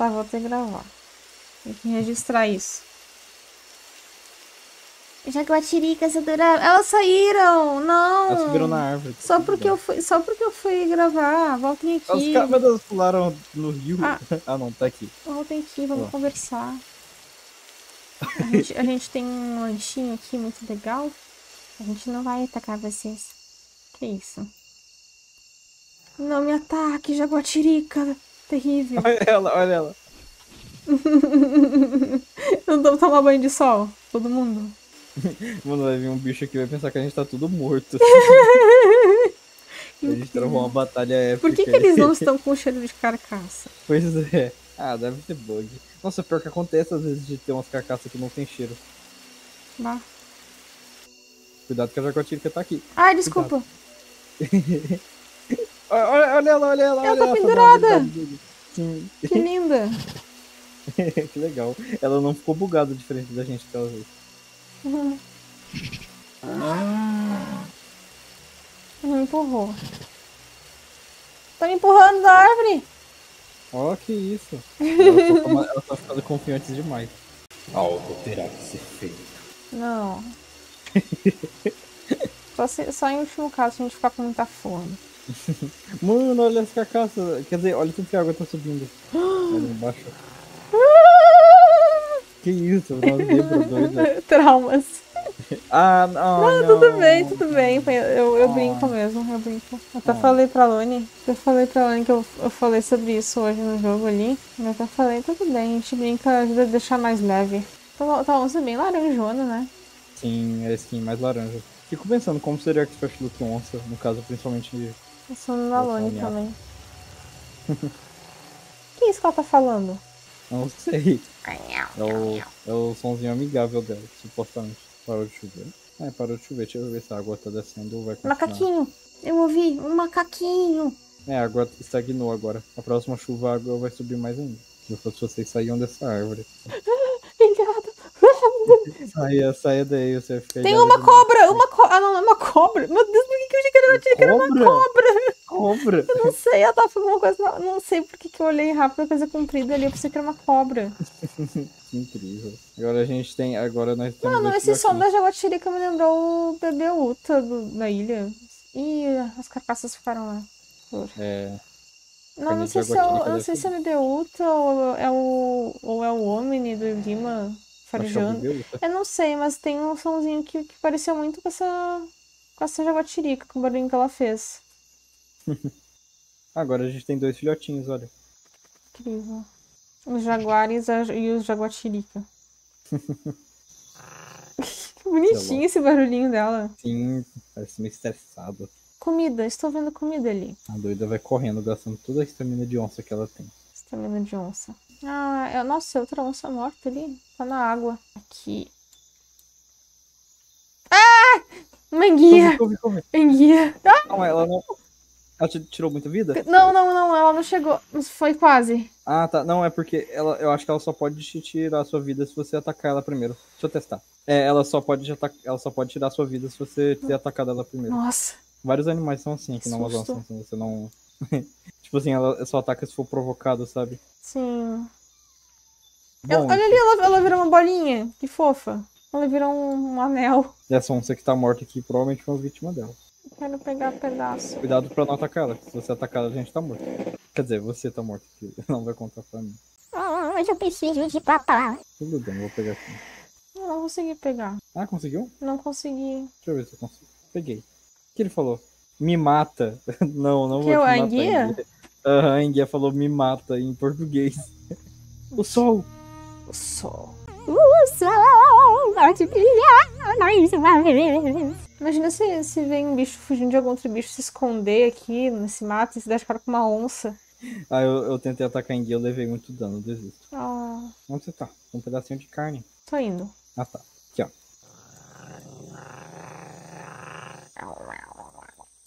Tá, vou ter que gravar. Tem que registrar isso. Jaguatiricas adoráveis. Elas saíram! Não! Elas subiram na árvore. Só porque, eu fui, só porque eu fui gravar. Voltem Os aqui. caras, meu Deus, pularam no rio. Ah. Ah, não, tá aqui. Voltem aqui, vamos Ó. conversar. A gente, a gente tem um lanchinho aqui muito legal. A gente não vai atacar vocês. Que isso? Não me ataque, jaguatirica. Terrível. Olha ela, olha ela. Não vamos tomar banho de sol, todo mundo. Mano, vai vir um bicho aqui e vai pensar que a gente tá tudo morto. a gente travou uma batalha épica. Por que, que eles não estão com cheiro de carcaça? Pois é. Ah, deve ser bug. Nossa, pior que acontece às vezes de ter umas carcaças que não tem cheiro. Bah. Cuidado que a jaguatirica tá aqui. Ai, desculpa. Olha, olha, olha ela, olha ela. Ela olha tá ela, pendurada. Que linda. que legal. Ela não ficou bugada diferente da gente aquela vez. Me empurrou. Tá me empurrando da árvore. Ó, que isso. Ela tá, ela tá ficando confiante demais. Algo terá que ser feito. Não. Só, se- só em último caso, se a gente ficar com muita fome. Mano, olha as carcaças. Quer dizer, olha tanto que a água tá subindo. Ali embaixo. Que isso, doida. Traumas. Ah, não. Não, não. tudo bem, tudo bem. Eu, eu brinco mesmo, eu brinco. Até falei pra Loni, eu falei pra Loni que eu, eu falei sobre isso hoje no jogo ali. Eu até falei, tudo bem, a gente brinca, ajuda a deixar mais leve. Tá, tá onça bem laranjona, né? Sim, é a skin mais laranja. Fico pensando como seria a Expert Look onça, no caso, principalmente. Sou na Eu Loni também que é isso que ela tá falando? Não sei. É o, é o somzinho amigável dela, supostamente. Parou de chover. É, parou de chover. Deixa eu ver se a água tá descendo ou vai continuar. Macaquinho! Eu ouvi, um macaquinho! É, a água estagnou agora. A próxima chuva a água vai subir mais ainda. Se eu fosse vocês saíam dessa árvore. Ilhado! Saia, saia daí, você vai ficar Tem uma cobra! Uma co... Ah, não, é uma cobra! Meu Deus, por que, que eu achei que era, uma Cobra? cobra? Cobra! Eu não sei, ela tava fazendo uma coisa. Não, não sei por que, que eu olhei rápido, coisa comprida ali. Eu pensei que era uma cobra. Que incrível. Agora a gente tem. Agora nós temos. Mano, esse som da Jaguatirica me lembrou o bebê Uta do, da ilha. Ih, as carcaças ficaram lá. É. Não, não sei se é o, não sei se é o bebê Uta ou é o, ou é o Omni do que é farejando. Eu não sei, mas tem um somzinho que, que pareceu muito com essa, com essa Jaguatirica, com o barulhinho que ela fez. Agora a gente tem dois filhotinhos, olha. Incrível. Os jaguares e os jaguatirica. que bonitinho esse barulhinho dela. Sim, parece meio estressado. Comida, estou vendo comida ali. A doida vai correndo, gastando toda a estamina de onça que ela tem. Estamina de onça. Ah, é, nossa, outra onça morta ali. Tá na água. Aqui. Ah! Uma enguia! Come, come, come. Enguia. Ah! Não, ela não. Ela te tirou muita vida? Não, não, não, ela não chegou. Foi quase. Ah, tá. Não, é porque ela, eu acho que ela só pode te tirar a sua vida se você atacar ela primeiro. Deixa eu testar. É, ela só pode, te atacar, ela só pode tirar a sua vida se você ter atacado ela primeiro. Nossa. Vários animais são assim aqui na Amazônia, Susto. se você não. tipo assim, ela só ataca se for provocado, sabe? Sim. Ela- Bom, olha ali, ela, ela virou uma bolinha. Que fofa. Ela virou um, um anel. essa onça que tá morta aqui provavelmente foi uma vítima dela. Quero pegar pedaço. Cuidado pra não atacar ela. Se você atacar ela, a gente tá morto. Quer dizer, você tá morto, que não vai contar pra mim. Oh, mas eu preciso de papá. Tudo bem, eu vou pegar aqui. Eu não consegui pegar. Ah, conseguiu? Não consegui. Deixa eu ver se eu consigo. Peguei. O que ele falou? Me mata. não, não Que vou te é o matar. enguia. Aham, a enguia falou me mata em português. o sol. O sol. O sol pode brilhar mais uma vez. Imagina se, se vem um bicho fugindo de algum outro bicho se esconder aqui nesse mato e se dar de cara com uma onça. Ah, eu, eu tentei atacar a enguia, eu levei muito dano, desisto. Ah, Onde você tá? Um pedacinho de carne. tô indo. Ah, tá. Aqui, ó.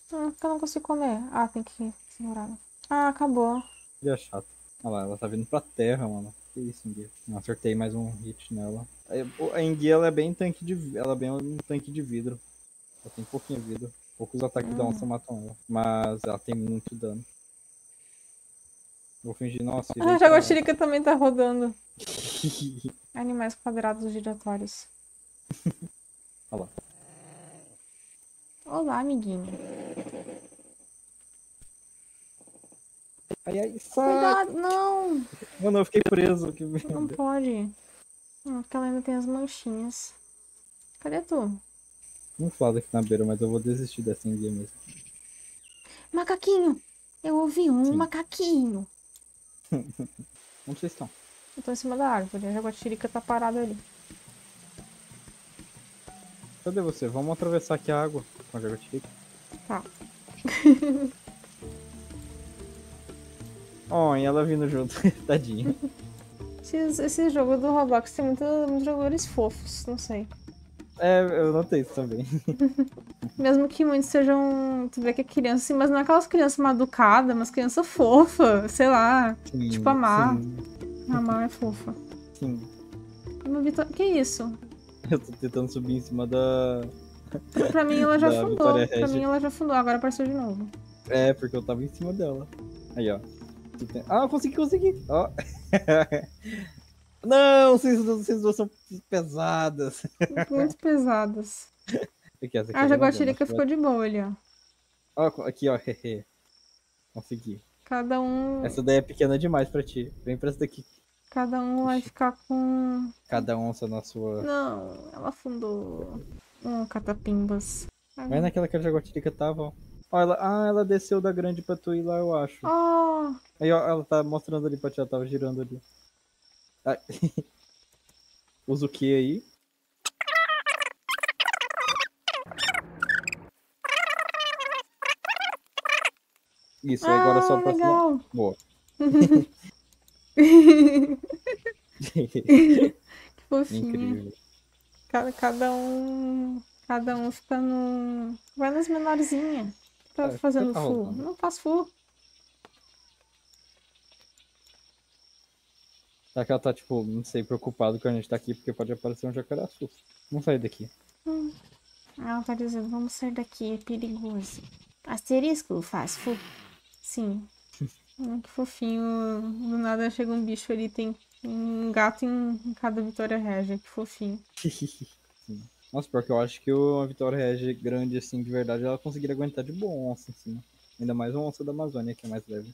Que eu não consigo comer? Ah, tem que segurar. Ah, acabou. Que é chato. Olha lá, ela tá vindo pra terra, mano. Que isso, enguia. Não, acertei mais um hit nela. É, A enguia, ela é bem tanque de ela é bem um tanque de vidro. Ela tem pouquinho vida. Poucos ataques da onça matam ela. Mas ela tem muito dano. Vou fingir, nossa. A jaguatirica também tá rodando. Animais quadrados giratórios. Olha lá. Olá, amiguinho. Ai, ai, sai. Cuidado, não! Mano, eu fiquei preso. Que Não pode. Não, porque ela ainda tem as manchinhas. Cadê tu? Um flado aqui na beira, mas eu vou desistir dessa enguia mesmo. Macaquinho! Eu ouvi um Sim. macaquinho. Onde vocês estão? Eu tô em cima da árvore. A jaguatirica tá parada ali. Cadê você? Vamos atravessar aqui a água com a jaguatirica. Tá. Ó, e ela vindo junto. Tadinha. Esses- Esse jogo do Roblox tem muito- muitos jogadores fofos, não sei. É, eu notei isso também. Mesmo que muitos sejam. Tu vê que é criança, assim, mas não é aquelas crianças mal educadas, mas criança fofa, sei lá. Sim, Tipo a Má. Sim, A é fofa. sim. Que isso? Eu tô tentando subir em cima da. Pra mim ela já Da afundou. Pra mim ela já afundou, agora apareceu de novo. É, porque eu tava em cima dela. Aí, ó. Ah, consegui, consegui. Ó. Não, vocês, vocês duas são pesadas. Muito pesadas. Aqui, essa aqui A é jaguatirica grandona, ficou de boa ali, ó. Ó, aqui, ó. Consegui. Cada um. Essa daí é pequena demais pra ti. Vem pra essa daqui. Cada um vai ficar com. Cada onça na sua. Não, ela afundou. Um catapimbas. Vai naquela que a jaguatirica tava, ó. Ó, ela... Ah, ela desceu da grande pra tu ir lá, eu acho. Oh, Aí, ó, ela tá mostrando ali pra ti, ela tava girando ali. Ai. Usa o que aí? Isso, aí agora só ah, pra cima. legal. Boa. que fofinho. Incrível. Cada, cada um. Cada um fica no. Vai nas menorzinhas. Tá fica fazendo tá full. Não faz full. Será que ela tá, tipo, não sei, preocupado que a gente tá aqui porque pode aparecer um jacaraçu. Vamos sair daqui. Ela tá dizendo, vamos sair daqui, é perigoso. Asterisco, faz full. Sim. Hum, que fofinho. Do nada chega um bicho ali, tem um gato em, em cada Vitória Regia. Que fofinho. Sim. Nossa, porque eu acho que uma Vitória Regia grande, assim, de verdade, ela conseguiria aguentar de boa onça em cima. Ainda mais uma onça da Amazônia, que é mais leve.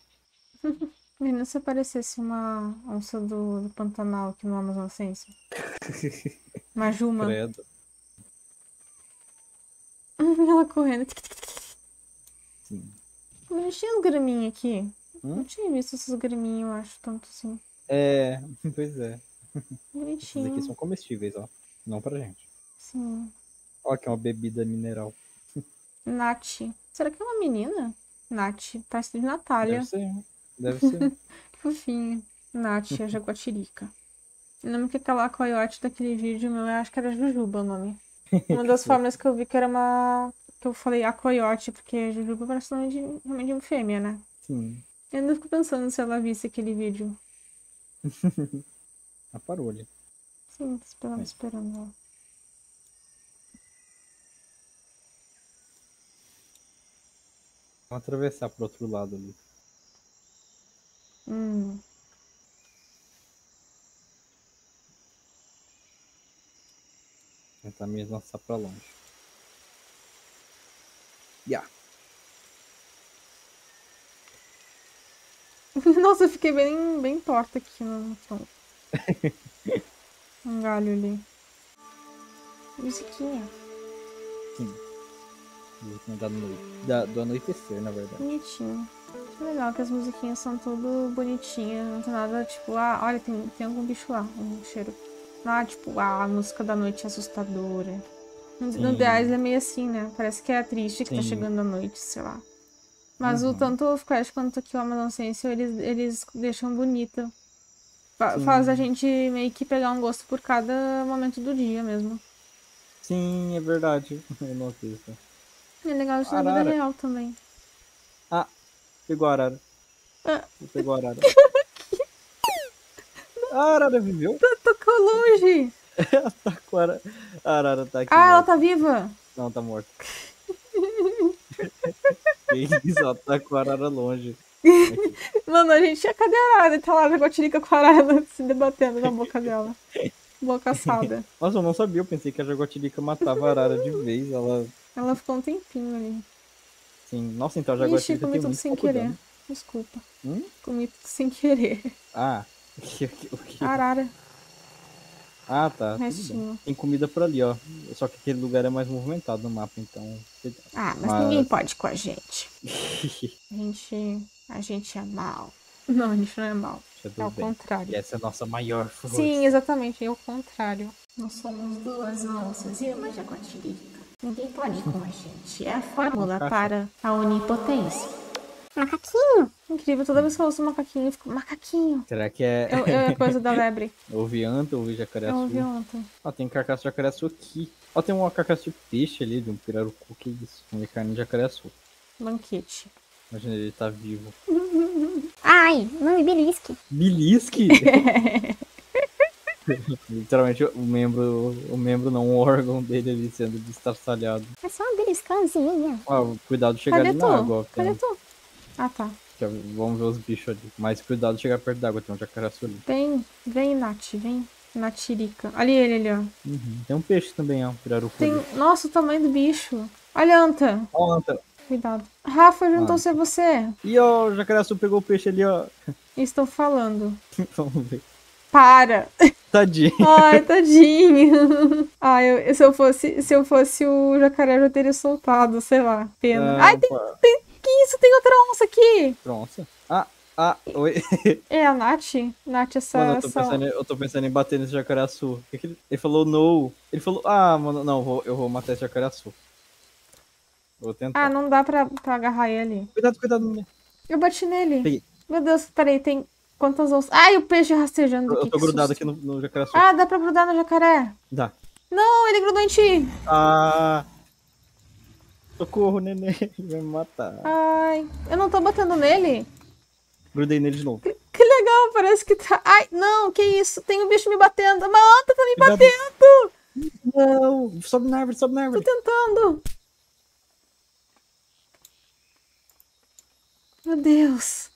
Imagina se aparecesse uma onça do, do Pantanal aqui no Amazon Sense. Uma Juma. Credo. Ela correndo. Sim. Bonitinho as graminhas aqui. Hum? Não tinha visto essas graminhas, eu acho, tanto assim. É, pois é. Esses Bonitinho. aqui são comestíveis, ó. Não pra gente. Sim. Ó, que é uma bebida mineral. Nath. Será que é uma menina? Nath. Tá escrito Natália. Deve ser. Deve ser. Que fofinho. Nath, a jaguatirica. O nome que aquela coiote daquele vídeo meu, eu acho que era Jujuba o nome. Uma das formas que eu vi que era uma. Que eu falei a coiote, porque Jujuba parece nome de, nome de uma fêmea, né? Sim. Eu ainda fico pensando se ela visse aquele vídeo. Ela parou ali. Sim, tô esperando, É. esperando ela. Vamos atravessar pro outro lado ali. Hum. Tentar me lançar pra longe. Ya. Nossa, eu fiquei bem, bem torta aqui no tronco. Um galho ali. Musiquinha. Sim. Musiquinha da noite. Da, do anoitecer, na verdade. Bonitinho. Que legal que as musiquinhas são tudo bonitinhas. Não tem nada tipo, ah, olha, tem, tem algum bicho lá, um cheiro. Ah, tipo, ah, a música da noite é assustadora. No, no Sim. The Eyes é meio assim, né? Parece que é triste que tá Sim. chegando a noite, sei lá. Mas o Uhum. tanto o Flash quanto aqui o Amazon Sense, eles, eles deixam bonita. Fa- Sim. Faz a gente meio que pegar um gosto por cada momento do dia mesmo. Sim, é verdade. Eu notei isso. É legal isso na vida Arara. real também. Pegou a arara. Ah. Pegou a arara. A arara viveu? Tocou longe! Tá com a arara. A arara tá aqui. Ah, ela morta. tá viva! Não, tá morta. que isso, ela tá com a arara longe. Mano, a gente. Cadê a arara? Tá lá, a jaguatirica com a arara se debatendo na boca dela. Boca assada. Nossa, eu não sabia, eu pensei que a jaguatirica matava a arara de vez. Ela. Ela ficou um tempinho ali. Sim. Nossa, então a Ixi, jaguatirica comi tudo sem querer. dano. Desculpa. Hum? Comi tudo sem querer. Ah. O que? O que? Arara, Ah, tá. Tem comida por ali, ó. Só que aquele lugar é mais movimentado no mapa, então. Ah, mas, Mas- ninguém pode com a gente. A gente. A gente é mal. Não, a gente não é mal. Já É o contrário. E essa é a nossa maior força. Sim, exatamente, é o contrário. Nós somos duas onças e uma jaguatirica. Ninguém pode com a gente. É a fórmula para a onipotência. Macaquinho! Incrível, toda vez que eu ouço macaquinho, eu fico, macaquinho. Será que é. Eu, eu, é coisa da lebre. Ouvi anta, ouvi Eu jacaré ouvi ontem. Ó, tem carcaça de jacaré-açu aqui. Ó, tem uma carcaça de peixe ali, de um pirarucu, que isso? Ver carne de jacaré-açu. Banquete. Imagina ele tá vivo. Ai, não me belisque. Belisque? Literalmente o membro, o membro não, o órgão dele ali sendo destartalhado. É só uma beliscãozinha. Ó, cuidado de chegar Cadê ali tu? na água. Cadê tu? Ah, tá. é- Vamos ver os bichos ali. Mas cuidado de chegar perto d'água, tem um jacaré-açu ali. Vem, vem, Nath, vem. Natirica. Ali ele ali, ó. Uhum. Tem um peixe também, ó, um pirarucu Tem. ali. Nossa, o tamanho do bicho. Olha, Anta. Ó, anta. Cuidado. Rafa, juntou-se a você. E ó, o jacaré-açu pegou o peixe ali, ó. Estou falando. Vamos ver. Para! Tadinho. Ai, tadinho. Ai, eu- se, eu fosse, se eu fosse o jacaré, eu já teria soltado, sei lá. Pena. Ah, Ai, tem, tem. Que isso? Tem outra onça aqui! Pronto. Ah, ah, oi. É a Nath? Nath, essa. Mano, eu tô, essa... pensando, em- eu tô pensando em bater nesse que ele... ele falou no. Ele falou, ah, mano, não, vou- eu vou matar esse jacaré-açu. Vou tentar. Ah, não dá pra, pra agarrar ele. Cuidado, cuidado, menino. Eu bati nele. Peguei. Meu Deus, peraí, tem quantas onças? Ai, o peixe rastejando Eu, eu tô que grudado aqui no, no jacaré-açu. Ah, dá pra grudar no jacaré. Dá. Não, ele grudou em ti. Ah. Socorro, neném. Ele vai me matar. Ai, eu não tô batendo nele. Grudei nele de novo. Que legal, parece que tá. Ai, não, que isso? Tem um bicho me batendo. Uma anta tá me Cuidado. batendo. Não! Sobe na árvore, sobe na Tô árvore. tentando. Meu Deus.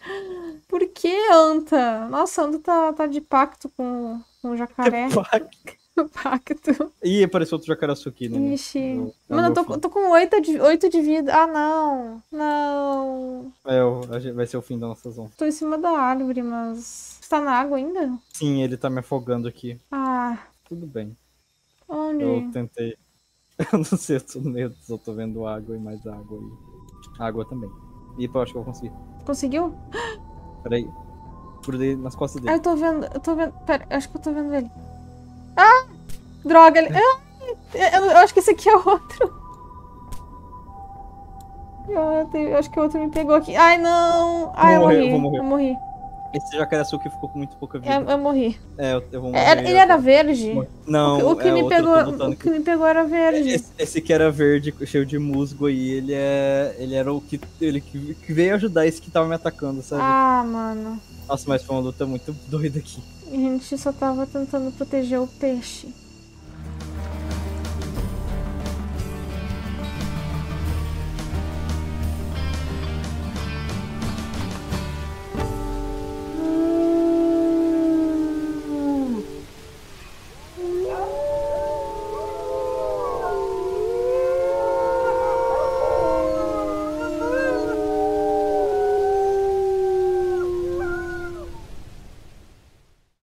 Por que, anta? Nossa, anta tá, tá de pacto com, com o jacaré. pacto. Ih, apareceu outro jacaré-açu aqui, neném. Ixi. Eu- é o Mano, eu tô, tô com oito de, oito de vida. Ah, não. Não. É, o- vai ser o fim da nossa zona. Tô em cima da árvore, mas. Você tá na água ainda? Sim, ele tá me afogando aqui. Ah, Tudo bem. onde? Eu tentei. Eu não sei, eu tô no meio, eu tô vendo água e mais água aí. Água também. E eu acho que eu vou conseguir. Conseguiu? Peraí. Grudei nas costas Ah, dele. eu tô vendo. Eu tô vendo. Pera, eu acho que eu tô vendo ele. Ah! Droga, ele. Ah, eu, eu acho que esse aqui é outro. Eu, eu acho que o outro me pegou aqui. Ai, não! Ai, eu morri. Eu morri. Esse jacaré-açu que ficou com muito pouca vida. Eu, eu morri. É, eu, eu vou morrer. Era- ele era verde? Não, o que, o que é me pegou, o que me pegou era verde. Esse, esse que era verde, cheio de musgo aí, ele é. Ele era o que. Ele que veio ajudar esse que tava me atacando, sabe? Ah, mano. Nossa, mas foi uma luta muito doida aqui. A gente só tava tentando proteger o peixe.